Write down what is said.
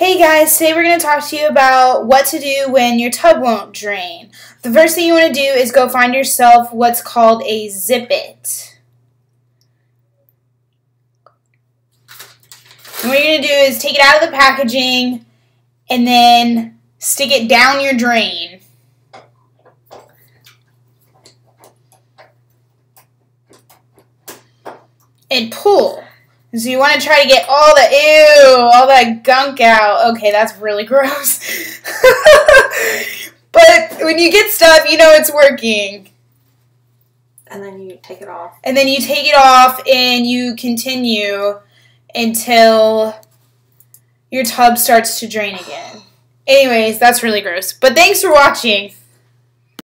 Hey guys, today we're going to talk to you about what to do when your tub won't drain. The first thing you want to do is go find yourself what's called a Zip It. And what you're going to do is take it out of the packaging and then stick it down your drain. And pull. So you want to try to get all the ew, all that gunk out. Okay, that's really gross. but when you get stuff, you know it's working. And then you take it off. And then you take it off and you continue until your tub starts to drain again. Anyways, that's really gross. But thanks for watching.